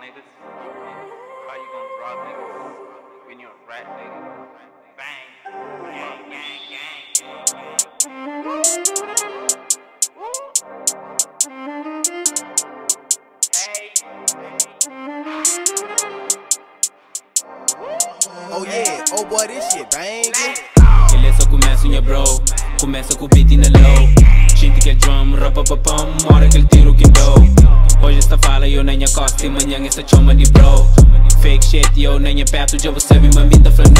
niggas? How you gonna rob niggas when you're a rat nigga? Bang. Gang, gang, gang. Oh yeah, oh boy, this shit banging. Ele só começa unha bro Começa com o beat na low Gente que é drum, rapapapam Mora aquele tiro que dou Hoje esta E manhã esta chama de bro. Fake shit e eu nem é perto Já você me mamita flanão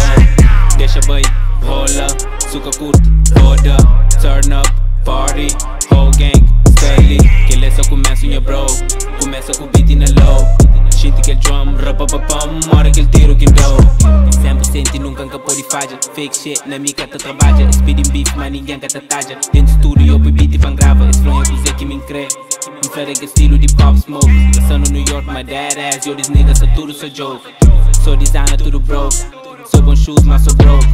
Deixa bem, rola Suca curto, roda Turn up, party Whole gang, steady Que ele só começa unha bro Começa com beat na low. Gente que drum, rapapapam Mora aquele tiro que dou 100% e nunca capô de falha Fake shit, na mica te trabalha. Speeding beef, mas ninguém que taja. Dentro do estúdio, eu beat e van grava Esse flow é que me crê Me fere que estilo de pop smoke. Passando New York, my dad ass Eu desnega, só tudo sou joke. Sou designer, tudo broke. Sou bom shoes, mas sou broke.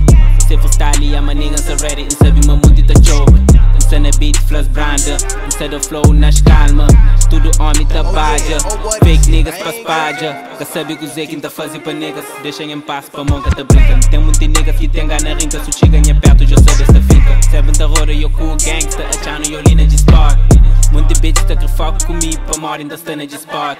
Se for style, I'm a nigga, sou ready. Não sabe uma muito tá joke Insta na beat, flash branda Insta do flow, nas calma. Tudo homem tá baja Fake niggas pra spaja Que sabe que o Zé quinta fazer pra niggas. Deixem em paz pra mão que tá brinca Tem muitos niggas que tem gana rinca Se chega em perto, já sou desta finca Seven terror, eu cool gangsta Achando eu lina de spot Muita bitch tá que fuck comigo Pra morrer ainda está na de spot.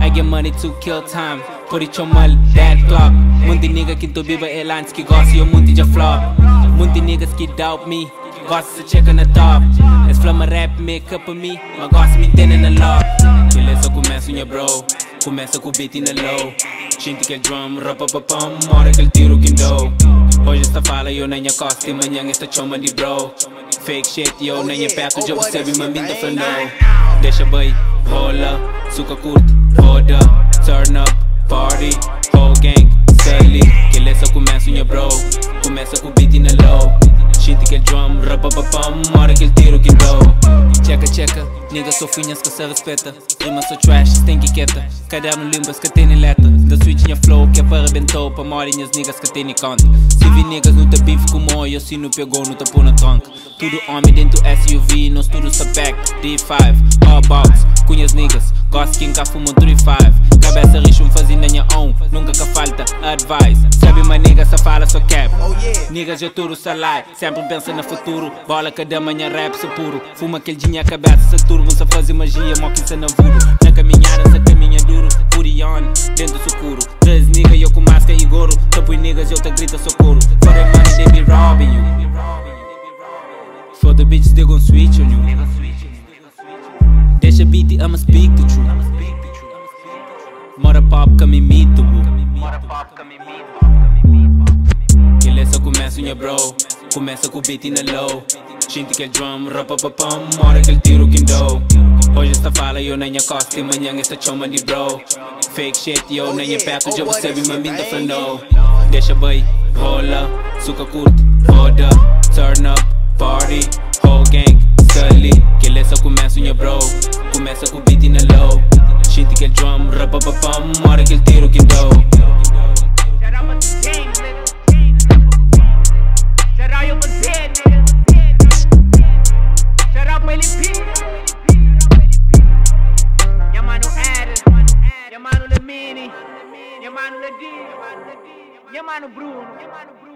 I get money to kill time Por isso mal, dead clock. Muita nigga que tô biba airlines Que gosta e eu muito já flop Muita niggas que doubt me Gosta se checa na top. Esse flama rap make up a me Mas gosta me entender na lock. Beleza começa unha bro. Começa com o beat na low. Gente que é drum, rapapapam Mora aquele tiro que dou Hoje esta fala eu nem acosto E manhã esta chama de bro Fake shit e eu nem é perto Já você me mamita flanou Deixa bem, rola Suca curto, roda Turn up, party Whole gang, steady Que ele só começa unha bro Começa com beat na low. Gente que é drum, rapapapam Mora aquele tiro que dou Checa, checa, nigga sou finhas que se respeta. Rima sou trash, tem que quieta. Caderno limbas que tem leta Da switch minha flow que é para arrebentou Para niggas que tem conta Se vi niggas no beef como eu Se não pegou no tapou na trunk Tudo homem dentro SUV Não estudo pack D5, all box. Cunhas niggas, gosto quem cá fuma 35 Cabeça rixa um fazendo minha own Nunca que falta advice. Sabe uma nigga só fala só cap. Niggas eu turo salai, sempre pensa no futuro. Bola cada manhã rap sou puro. Fuma aquele dinheiro cabeça, se turbo Se fazer magia, moquinça na voodoo. Na caminhada, se caminha duro. Puri on, dentro do niggas eu te grita socorro For the money they be robbing you. For the bitches they gon' switch on you. Deixa beat, I'ma speak the truth Mora pop que me imito Mora pop com mimito. Ele só começa unha bro. Começa com o beat na low. Gente que é drum, rapapapam Mora aquele tiro que dou. Hoje esta fala eu nem acosto. E manhã esta chama de bro. Fake shit e eu nem é perto Já você me mamita flanou Desha bhai, hola Suka kurt, hoda Turn up, party Whole gang, sully Kelesa começa unha bro Começa com o beat na low Shinti que drum, rapapapam Hora que tiro que dou Mano Lamini, your mano Ladini, your mano Ladini. E mano Bruno, e mano Bruno.